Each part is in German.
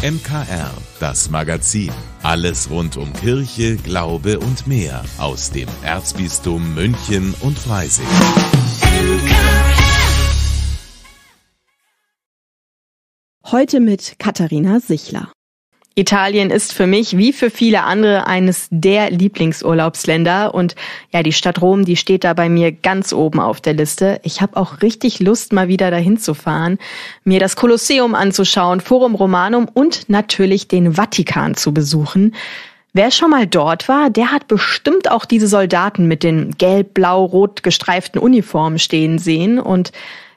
MKR, das Magazin. Alles rund um Kirche, Glaube und mehr aus dem Erzbistum München und Freising. Heute mit Katharina Sichler. Italien ist für mich wie für viele andere eines der Lieblingsurlaubsländer und ja, die Stadt Rom, die steht da bei mir ganz oben auf der Liste. Ich habe auch richtig Lust, mal wieder dahin zu fahren, mir das Kolosseum anzuschauen, Forum Romanum und natürlich den Vatikan zu besuchen. Wer schon mal dort war, der hat bestimmt auch diese Soldaten mit den gelb-blau-rot gestreiften Uniformen stehen sehen und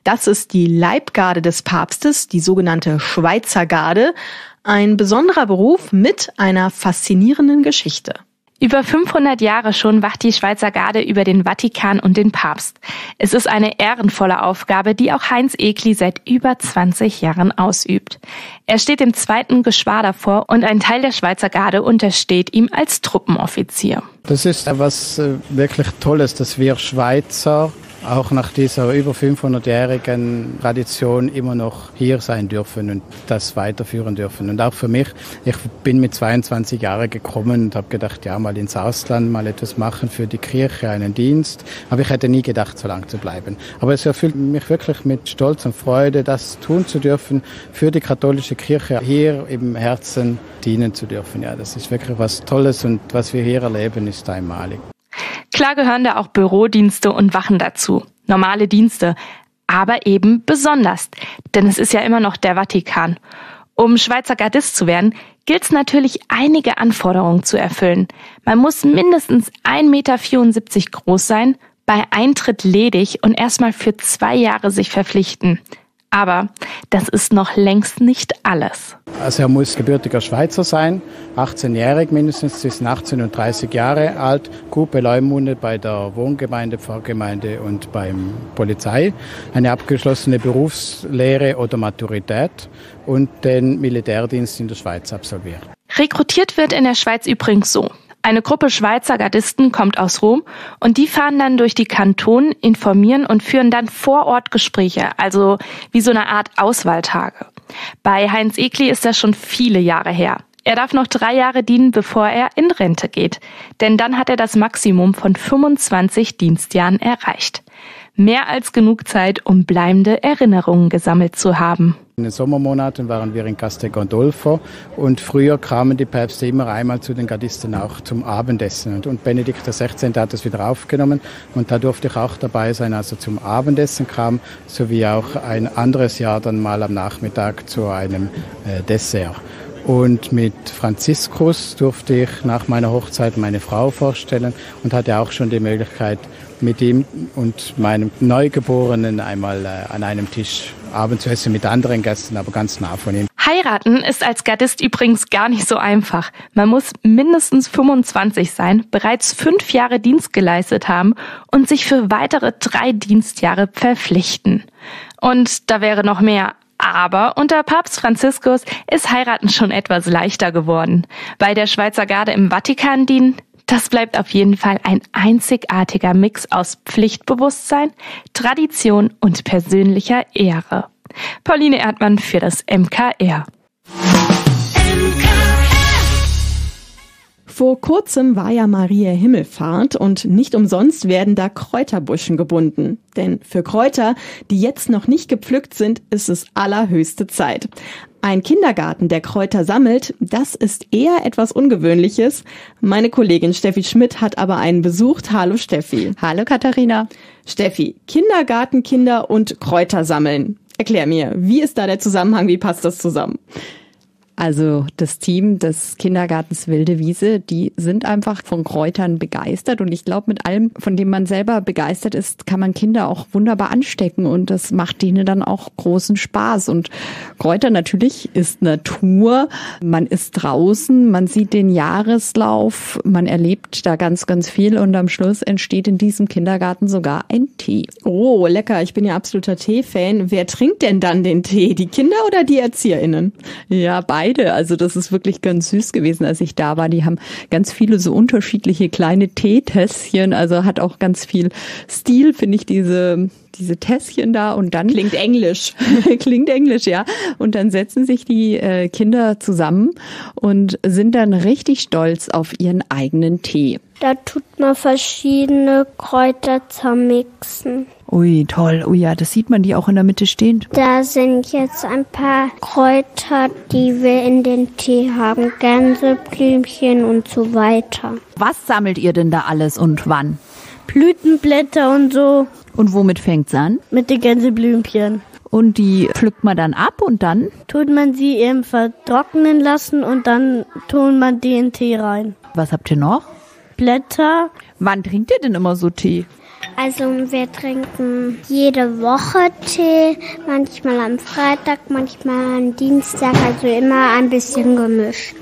das ist die Leibgarde des Papstes, die sogenannte Schweizer Garde. Ein besonderer Beruf mit einer faszinierenden Geschichte. Über 500 Jahre schon wacht die Schweizer Garde über den Vatikan und den Papst. Es ist eine ehrenvolle Aufgabe, die auch Heinz Ekli seit über 20 Jahren ausübt. Er steht im zweiten Geschwader vor und ein Teil der Schweizer Garde untersteht ihm als Truppenoffizier. Das ist etwas äh, wirklich Tolles, dass wir Schweizer auch nach dieser über 500-jährigen Tradition immer noch hier sein dürfen und das weiterführen dürfen. Und auch für mich, ich bin mit 22 Jahren gekommen und habe gedacht, ja, mal ins Ausland, mal etwas machen für die Kirche, einen Dienst. Aber ich hätte nie gedacht, so lange zu bleiben. Aber es erfüllt mich wirklich mit Stolz und Freude, das tun zu dürfen, für die katholische Kirche hier im Herzen dienen zu dürfen. Ja, das ist wirklich was Tolles und was wir hier erleben, ist einmalig. Klar gehören da auch Bürodienste und Wachen dazu. Normale Dienste. Aber eben besonders. Denn es ist ja immer noch der Vatikan. Um Schweizer Gardist zu werden, gilt es natürlich einige Anforderungen zu erfüllen. Man muss mindestens 1,74 Meter groß sein, bei Eintritt ledig und erstmal für zwei Jahre sich verpflichten. Aber das ist noch längst nicht alles. Also er muss gebürtiger Schweizer sein, 18-jährig mindestens zwischen 18 und 30 Jahre alt, gut beleumundet bei der Wohngemeinde, Pfarrgemeinde und beim Polizei, eine abgeschlossene Berufslehre oder Maturität und den Militärdienst in der Schweiz absolviert. Rekrutiert wird in der Schweiz übrigens so. Eine Gruppe Schweizer Gardisten kommt aus Rom und die fahren dann durch die Kantonen, informieren und führen dann vor Ort Gespräche, also wie so eine Art Auswahltage. Bei Heinz Ekli ist das schon viele Jahre her. Er darf noch drei Jahre dienen, bevor er in Rente geht. Denn dann hat er das Maximum von 25 Dienstjahren erreicht. Mehr als genug Zeit, um bleibende Erinnerungen gesammelt zu haben. In den Sommermonaten waren wir in Castel Gondolfo und früher kamen die Päpste immer einmal zu den Gardisten auch zum Abendessen. Und Benedikt XVI. hat das wieder aufgenommen und da durfte ich auch dabei sein, als er zum Abendessen kam, sowie auch ein anderes Jahr dann mal am Nachmittag zu einem äh, Dessert. Und mit Franziskus durfte ich nach meiner Hochzeit meine Frau vorstellen und hatte auch schon die Möglichkeit, mit ihm und meinem Neugeborenen einmal äh, an einem Tisch abends zu essen mit anderen Gästen, aber ganz nah von ihm. Heiraten ist als Gardist übrigens gar nicht so einfach. Man muss mindestens 25 sein, bereits fünf Jahre Dienst geleistet haben und sich für weitere drei Dienstjahre verpflichten. Und da wäre noch mehr. Aber unter Papst Franziskus ist Heiraten schon etwas leichter geworden. Bei der Schweizer Garde im Vatikan dienen das bleibt auf jeden Fall ein einzigartiger Mix aus Pflichtbewusstsein, Tradition und persönlicher Ehre. Pauline Erdmann für das MKR. Vor kurzem war ja Maria Himmelfahrt und nicht umsonst werden da Kräuterbuschen gebunden. Denn für Kräuter, die jetzt noch nicht gepflückt sind, ist es allerhöchste Zeit. Ein Kindergarten, der Kräuter sammelt, das ist eher etwas Ungewöhnliches. Meine Kollegin Steffi Schmidt hat aber einen besucht. Hallo Steffi. Hallo Katharina. Steffi, Kindergartenkinder und Kräuter sammeln. Erklär mir, wie ist da der Zusammenhang, wie passt das zusammen? Also das Team des Kindergartens Wilde Wiese, die sind einfach von Kräutern begeistert und ich glaube, mit allem, von dem man selber begeistert ist, kann man Kinder auch wunderbar anstecken und das macht denen dann auch großen Spaß. Und Kräuter natürlich ist Natur, man ist draußen, man sieht den Jahreslauf, man erlebt da ganz, ganz viel und am Schluss entsteht in diesem Kindergarten sogar ein Tee. Oh, lecker, ich bin ja absoluter Tee-Fan. Wer trinkt denn dann den Tee? Die Kinder oder die ErzieherInnen? Ja, beide Weide. Also das ist wirklich ganz süß gewesen, als ich da war. Die haben ganz viele so unterschiedliche kleine Teetässchen. Also hat auch ganz viel Stil, finde ich, diese diese Tässchen da und dann klingt englisch klingt englisch ja und dann setzen sich die äh, Kinder zusammen und sind dann richtig stolz auf ihren eigenen Tee. Da tut man verschiedene Kräuter zermixen. Ui, toll. Ui, ja, das sieht man die auch in der Mitte stehen. Da sind jetzt ein paar Kräuter, die wir in den Tee haben. Gänseblümchen und so weiter. Was sammelt ihr denn da alles und wann? Blütenblätter und so. Und womit fängt's an? Mit den Gänseblümchen. Und die pflückt man dann ab und dann? Tut man sie eben vertrocknen lassen und dann tun man die in Tee rein. Was habt ihr noch? Blätter. Wann trinkt ihr denn immer so Tee? Also wir trinken jede Woche Tee, manchmal am Freitag, manchmal am Dienstag, also immer ein bisschen gemischt.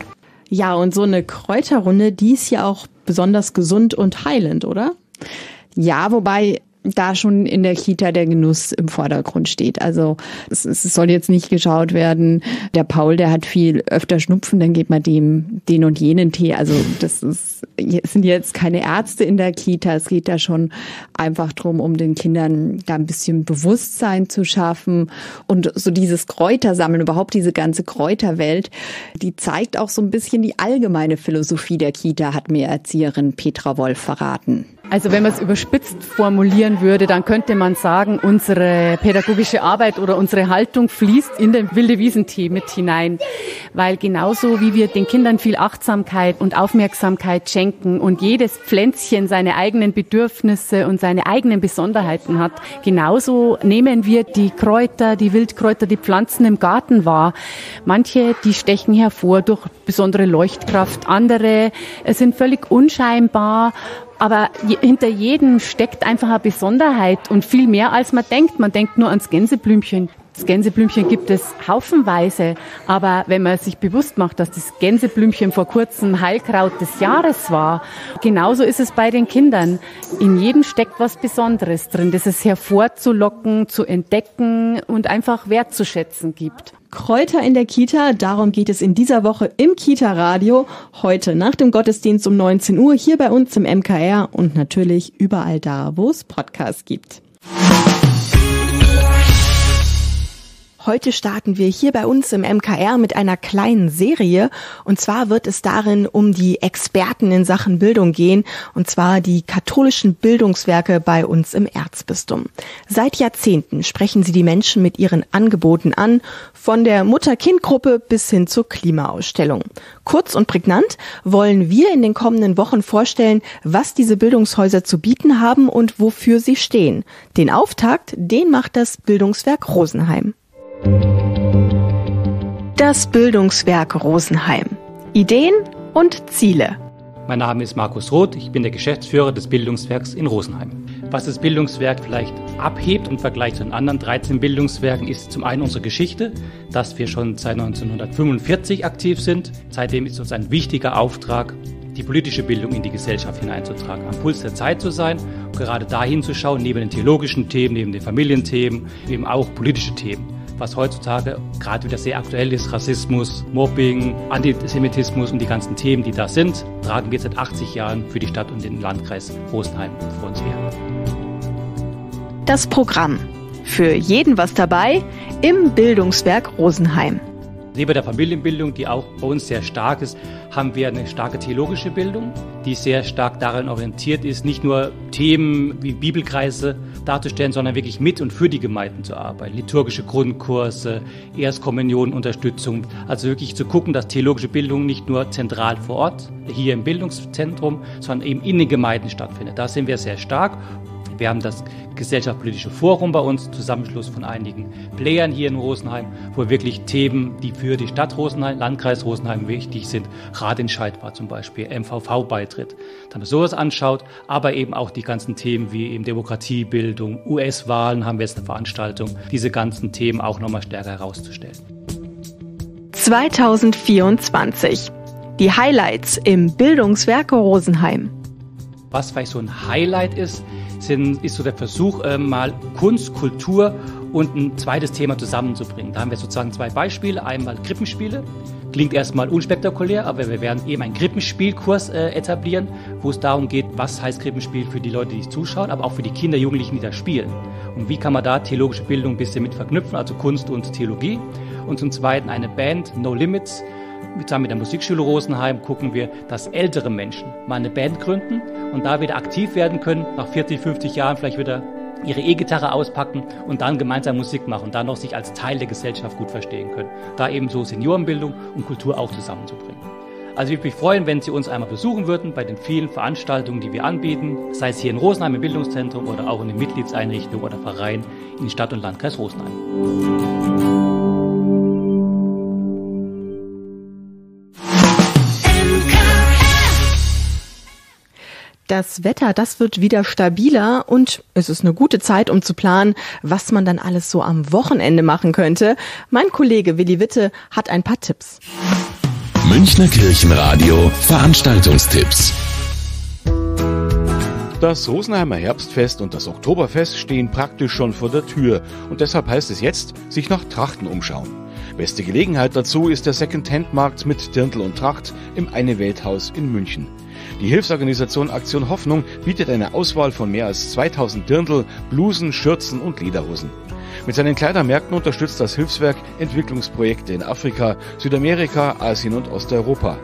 Ja, und so eine Kräuterrunde, die ist ja auch besonders gesund und heilend, oder? Ja, wobei da schon in der Kita der Genuss im Vordergrund steht. Also es, es, soll jetzt nicht geschaut werden, der Paul, der hat viel öfter Schnupfen, dann geht man dem den und jenen Tee. Also das ist, sind jetzt keine Ärzte in der Kita. Es geht da schon einfach drum, um den Kindern da ein bisschen Bewusstsein zu schaffen und so dieses Kräutersammeln, überhaupt diese ganze Kräuterwelt, die zeigt auch so ein bisschen die allgemeine Philosophie der Kita, hat mir Erzieherin Petra Wolf verraten. Also wenn man es überspitzt formulieren würde, dann könnte man sagen, unsere pädagogische Arbeit oder unsere Haltung fließt in den wilde Wiesentee mit hinein. Weil genauso wie wir den Kindern viel Achtsamkeit und Aufmerksamkeit schenken und jedes Pflänzchen seine eigenen Bedürfnisse und seine eigenen Besonderheiten hat, genauso nehmen wir die Kräuter, die Wildkräuter, die Pflanzen im Garten wahr. Manche, die stechen hervor durch besondere Leuchtkraft, andere sind völlig unscheinbar aber hinter jedem steckt einfach eine Besonderheit und viel mehr als man denkt. Man denkt nur ans Gänseblümchen. Gänseblümchen gibt es haufenweise, aber wenn man sich bewusst macht, dass das Gänseblümchen vor kurzem Heilkraut des Jahres war, genauso ist es bei den Kindern. In jedem steckt was Besonderes drin, das es hervorzulocken, zu entdecken und einfach wertzuschätzen gibt. Kräuter in der Kita, darum geht es in dieser Woche im Kita-Radio. Heute nach dem Gottesdienst um 19 Uhr hier bei uns im MKR und natürlich überall da, wo es Podcasts gibt. Heute starten wir hier bei uns im MKR mit einer kleinen Serie. Und zwar wird es darin um die Experten in Sachen Bildung gehen. Und zwar die katholischen Bildungswerke bei uns im Erzbistum. Seit Jahrzehnten sprechen sie die Menschen mit ihren Angeboten an. Von der Mutter-Kind-Gruppe bis hin zur Klimaausstellung. Kurz und prägnant wollen wir in den kommenden Wochen vorstellen, was diese Bildungshäuser zu bieten haben und wofür sie stehen. Den Auftakt, den macht das Bildungswerk Rosenheim. Das Bildungswerk Rosenheim. Ideen und Ziele. Mein Name ist Markus Roth, ich bin der Geschäftsführer des Bildungswerks in Rosenheim. Was das Bildungswerk vielleicht abhebt im Vergleich zu den anderen 13 Bildungswerken ist zum einen unsere Geschichte, dass wir schon seit 1945 aktiv sind. Seitdem ist uns ein wichtiger Auftrag, die politische Bildung in die Gesellschaft hineinzutragen, am Puls der Zeit zu sein und gerade dahin zu schauen, neben den theologischen Themen, neben den Familienthemen, eben auch politische Themen was heutzutage gerade wieder sehr aktuell ist. Rassismus, Mobbing, Antisemitismus und die ganzen Themen, die da sind, tragen wir seit 80 Jahren für die Stadt und den Landkreis Rosenheim vor uns her. Das Programm. Für jeden was dabei im Bildungswerk Rosenheim. Neben der Familienbildung, die auch bei uns sehr stark ist, haben wir eine starke theologische Bildung, die sehr stark daran orientiert ist, nicht nur Themen wie Bibelkreise darzustellen, sondern wirklich mit und für die Gemeinden zu arbeiten. Liturgische Grundkurse, Erstkommunion, Unterstützung. Also wirklich zu gucken, dass theologische Bildung nicht nur zentral vor Ort, hier im Bildungszentrum, sondern eben in den Gemeinden stattfindet. Da sind wir sehr stark wir haben das gesellschaftspolitische Forum bei uns, Zusammenschluss von einigen Playern hier in Rosenheim, wo wirklich Themen, die für die Stadt Rosenheim, Landkreis Rosenheim wichtig sind, ratentscheidbar zum Beispiel, MVV-Beitritt, dann man sowas anschaut, aber eben auch die ganzen Themen wie eben Demokratiebildung, US-Wahlen haben wir jetzt eine Veranstaltung, diese ganzen Themen auch nochmal stärker herauszustellen. 2024. Die Highlights im Bildungswerk Rosenheim. Was vielleicht so ein Highlight ist, sind, ist so der Versuch, äh, mal Kunst, Kultur und ein zweites Thema zusammenzubringen. Da haben wir sozusagen zwei Beispiele. Einmal Krippenspiele Klingt erstmal unspektakulär, aber wir werden eben einen Krippenspielkurs äh, etablieren, wo es darum geht, was heißt Krippenspiel für die Leute, die zuschauen, aber auch für die Kinder, Jugendlichen, die da spielen. Und wie kann man da theologische Bildung ein bisschen mit verknüpfen, also Kunst und Theologie. Und zum Zweiten eine Band, No Limits. Zusammen mit der Musikschule Rosenheim gucken wir, dass ältere Menschen mal eine Band gründen und da wieder aktiv werden können, nach 40, 50 Jahren vielleicht wieder ihre E-Gitarre auspacken und dann gemeinsam Musik machen und dann noch sich als Teil der Gesellschaft gut verstehen können. Da eben so Seniorenbildung und Kultur auch zusammenzubringen. Also ich würde mich freuen, wenn Sie uns einmal besuchen würden bei den vielen Veranstaltungen, die wir anbieten, sei es hier in Rosenheim im Bildungszentrum oder auch in den Mitgliedseinrichtungen oder Vereinen in Stadt und Landkreis Rosenheim. Das Wetter, das wird wieder stabiler und es ist eine gute Zeit, um zu planen, was man dann alles so am Wochenende machen könnte. Mein Kollege Willi Witte hat ein paar Tipps. Münchner Kirchenradio Veranstaltungstipps. Das Rosenheimer Herbstfest und das Oktoberfest stehen praktisch schon vor der Tür und deshalb heißt es jetzt, sich nach Trachten umschauen. Beste Gelegenheit dazu ist der Second-Hand-Markt mit Dirndl und Tracht im Eine Welthaus in München. Die Hilfsorganisation Aktion Hoffnung bietet eine Auswahl von mehr als 2000 Dirndl, Blusen, Schürzen und Lederhosen. Mit seinen Kleidermärkten unterstützt das Hilfswerk Entwicklungsprojekte in Afrika, Südamerika, Asien und Osteuropa.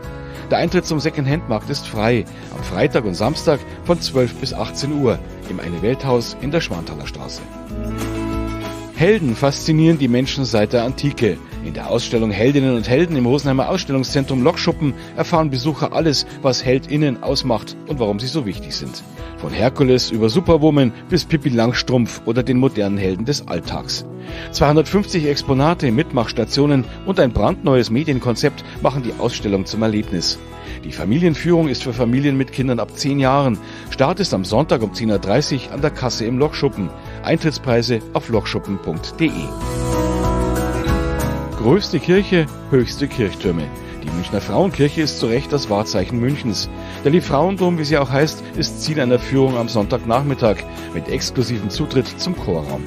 Der Eintritt zum Secondhand-Markt ist frei, am Freitag und Samstag von 12 bis 18 Uhr im Eine Welthaus in der Schwanthaler Straße. Helden faszinieren die Menschen seit der Antike. In der Ausstellung Heldinnen und Helden im Rosenheimer Ausstellungszentrum Lokschuppen erfahren Besucher alles, was Heldinnen ausmacht und warum sie so wichtig sind. Von Herkules über Superwoman bis Pippi Langstrumpf oder den modernen Helden des Alltags. 250 Exponate, Mitmachstationen und ein brandneues Medienkonzept machen die Ausstellung zum Erlebnis. Die Familienführung ist für Familien mit Kindern ab 10 Jahren. Start ist am Sonntag um 10.30 Uhr an der Kasse im Lokschuppen. Eintrittspreise auf lokschuppen.de. Größte Kirche, höchste Kirchtürme. Die Münchner Frauenkirche ist zu Recht das Wahrzeichen Münchens. Der Liebfrauendom, wie sie auch heißt, ist Ziel einer Führung am Sonntagnachmittag mit exklusivem Zutritt zum Chorraum.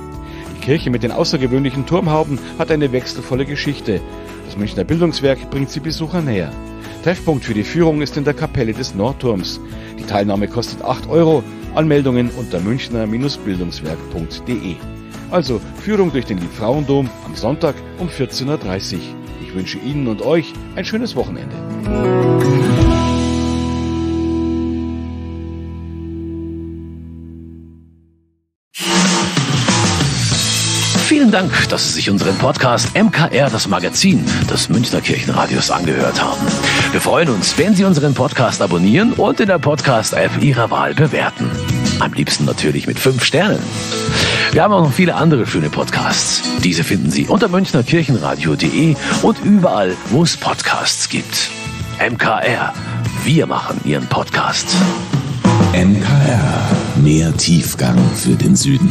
Die Kirche mit den außergewöhnlichen Turmhauben hat eine wechselvolle Geschichte. Das Münchner Bildungswerk bringt sie Besucher näher. Treffpunkt für die Führung ist in der Kapelle des Nordturms. Die Teilnahme kostet 8 Euro. Anmeldungen unter münchner-bildungswerk.de. Also Führung durch den Liebfrauendom am Sonntag um 14.30 Uhr. Ich wünsche Ihnen und euch ein schönes Wochenende. Vielen Dank, dass Sie sich unseren Podcast MKR, das Magazin des Münchner Kirchenradios, angehört haben. Wir freuen uns, wenn Sie unseren Podcast abonnieren und in der Podcast-App Ihrer Wahl bewerten. Am liebsten natürlich mit fünf Sternen. Wir haben auch noch viele andere schöne Podcasts. Diese finden Sie unter münchnerkirchenradio.de und überall, wo es Podcasts gibt. MKR. Wir machen Ihren Podcast. MKR. Mehr Tiefgang für den Süden.